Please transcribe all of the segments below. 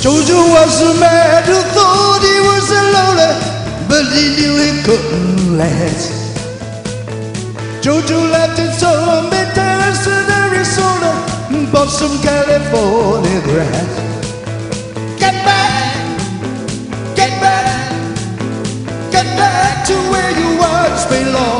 Jojo was a man who thought he was lonely, but he knew he couldn't last. Jojo left his home in Tennessee, Arizona, and bought some California grass. Get back, get back, get back to where you once belong.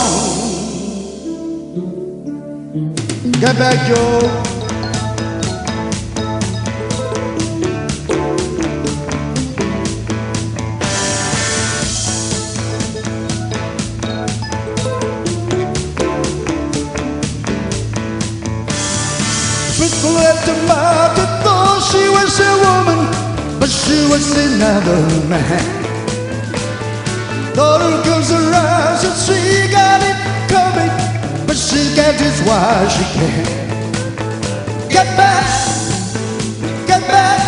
Get back, Joe. People at the market thought she was a woman, but she was another man. Thought her girls around and she got it coming, she can't just why she can't. Get back, get back,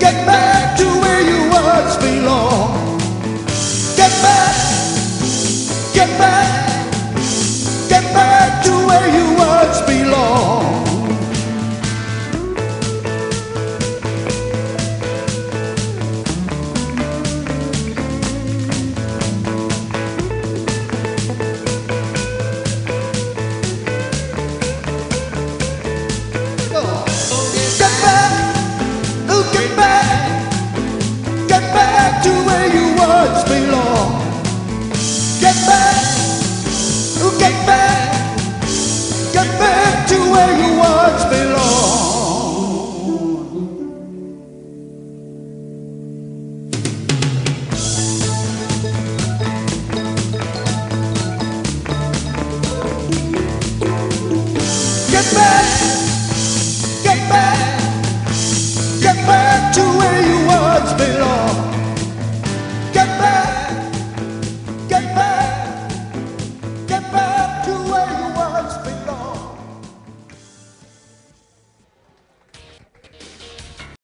get back to where you once belong. Get back, get back, get back, get back to where you once. Get back, get back, get back to where